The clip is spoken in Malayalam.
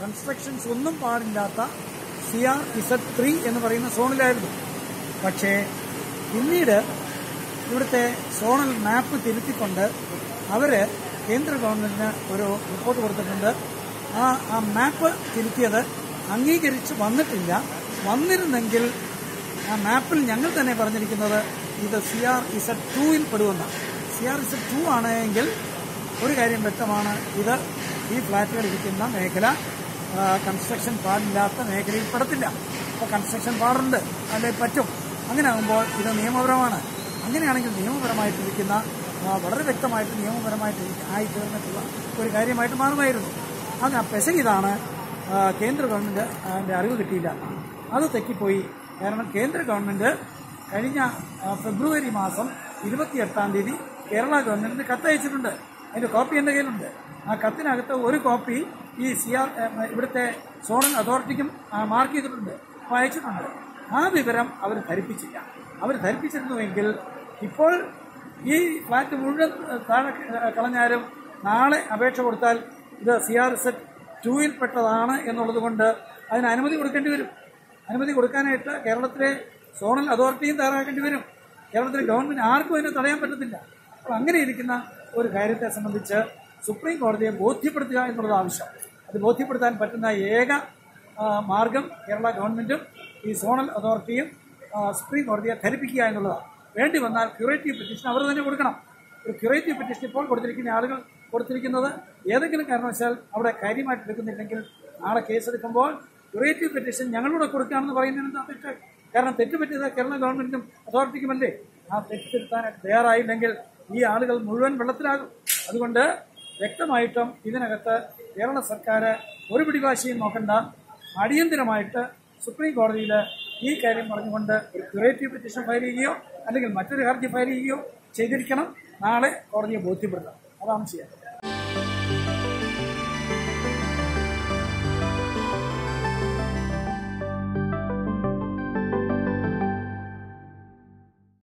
കൺസ്ട്രക്ഷൻസ് ഒന്നും പാടില്ലാത്ത സി ആർ ഇസഡ് ത്രീ എന്ന് പറയുന്ന സോണിലായിരുന്നു. പക്ഷേ പിന്നീട് ഇവിടുത്തെ സോണൽ മാപ്പ് തിരുത്തിക്കൊണ്ട് അവർ കേന്ദ്ര ഗവൺമെന്റിന് ഒരു റിപ്പോർട്ട് കൊടുത്തിട്ടുണ്ട്. ആ ആ മാപ്പ് തിരുത്തിയത് അംഗീകരിച്ച് വന്നിട്ടില്ല. വന്നിരുന്നെങ്കിൽ ആ മാപ്പിൽ ഞങ്ങൾ തന്നെ പറഞ്ഞിരിക്കുന്നത് ഇത് സി ആർ ഇസഡ് ടൂയിൽ പെടുമെന്നാണ് സി ആർ ഇസഡ് ടു ആണെങ്കിൽ ഒരു കാര്യം വ്യക്തമാണ്. ഇത് ഈ ഫ്ലാറ്റുകൾ ഇരിക്കുന്ന മേഖല കൺസ്ട്രക്ഷൻ പാടില്ലാത്ത മേഖലയിൽ പെടത്തില്ല. അപ്പോൾ കൺസ്ട്രക്ഷൻ പാടുണ്ട് അല്ലെ പറ്റും. അങ്ങനെ ആകുമ്പോൾ ഇത് നിയമപരമാണ്. അങ്ങനെയാണെങ്കിൽ നിയമപരമായിട്ടിരിക്കുന്ന വളരെ വ്യക്തമായിട്ട് നിയമപരമായിട്ട് ആയി തീർന്നിട്ടുള്ള ഒരു കാര്യമായിട്ട് മാറുമായിരുന്നു. അത് ആ പെസൽ ഇതാണ് കേന്ദ്ര ഗവൺമെന്റ് അതിന്റെ അറിവ് കിട്ടിയില്ല. അത് തെറ്റിപ്പോയി. കാരണം കേന്ദ്ര ഗവൺമെന്റ് കഴിഞ്ഞ ഫെബ്രുവരി മാസം ഇരുപത്തിയെട്ടാം തീയതി കേരള ഗവൺമെൻറിന് കത്തയച്ചിട്ടുണ്ട്. അതിന്റെ കോപ്പി എന്റെ കയ്യിലുണ്ട്. ആ കത്തിനകത്ത് ഒരു കോപ്പി ഈ സി ആർ ഇവിടുത്തെ സോണൽ അതോറിറ്റിക്കും മാർക്ക് ചെയ്തിട്ടുണ്ട്. അയച്ചിട്ടുണ്ട്. ആ വിവരം അവർ ധരിപ്പിച്ചില്ല. അവർ ധരിപ്പിച്ചിരുന്നുവെങ്കിൽ ഇപ്പോൾ ഈ ഫ്ലാറ്റ് മുഴുവൻ താഴെ കളഞ്ഞാലും നാളെ അപേക്ഷ കൊടുത്താൽ ഇത് സി ആർ സെറ്റ് ടൂയിൽ പെട്ടതാണ് എന്നുള്ളത് കൊണ്ട് അതിന് അനുമതി കൊടുക്കേണ്ടി വരും. അനുമതി കൊടുക്കാനായിട്ട് കേരളത്തിലെ സോണൽ അതോറിറ്റിയും തയ്യാറാക്കേണ്ടി വരും. കേരളത്തിലെ ഗവൺമെന്റ് ആർക്കും അതിനെ തടയാൻ പറ്റത്തില്ല. അപ്പോൾ അങ്ങനെ ഇരിക്കുന്ന ഒരു കാര്യത്തെ സംബന്ധിച്ച് സുപ്രീം കോടതിയെ ബോധ്യപ്പെടുത്തുക എന്നുള്ളത് ആവശ്യം. അത് ബോധ്യപ്പെടുത്താൻ പറ്റുന്ന ഏക മാർഗം കേരള ഗവൺമെന്റും ഈ സോണൽ അതോറിറ്റിയും സുപ്രീം കോടതിയെ ധരിപ്പിക്കുക എന്നുള്ളതാണ്. വേണ്ടി വന്നാൽ ക്യൂറേറ്റീവ് പെറ്റീഷൻ അവർ തന്നെ കൊടുക്കണം. ഒരു ക്യൂറേറ്റീവ് പെറ്റീഷൻ ഇപ്പോൾ കൊടുത്തിരിക്കുന്ന ആളുകൾ കൊടുത്തിരിക്കുന്നത് ഏതെങ്കിലും കാരണവശാൽ അവിടെ കാര്യമായിട്ട് എടുക്കുന്നില്ലെങ്കിൽ നാളെ കേസെടുക്കുമ്പോൾ ക്യൂറേറ്റീവ് പെറ്റീഷൻ ഞങ്ങളൂടെ കൊടുക്കുകയാണെന്ന് പറയുന്നതിന് തെറ്റ്? കാരണം തെറ്റ് പറ്റിയത് കേരള ഗവൺമെന്റും അതോറിറ്റിക്കുമല്ലേ? ആ തെറ്റ് തിരുത്താനായിട്ട് തയ്യാറായില്ലെങ്കിൽ ഈ ആളുകൾ മുഴുവൻ വെള്ളത്തിലാകും. അതുകൊണ്ട് വ്യക്തമായിട്ടും ഇതിനകത്ത് കേരള സർക്കാർ ഒരു പിടിവാശിയും നോക്കണ്ട. അടിയന്തിരമായിട്ട് സുപ്രീം കോടതിയിൽ ഈ കാര്യം പറഞ്ഞുകൊണ്ട് ഒരു ക്യൂറേറ്റീവ് പെറ്റീഷൻ ഫയൽ ചെയ്യുകയോ അല്ലെങ്കിൽ മറ്റൊരു ഹർജി ഫയൽ ചെയ്യുകയോ ചെയ്തിരിക്കണം. നാളെ കോടതിയെ ബോധ്യപ്പെടുത്തണം അതാണ് ചെയ്യാൻ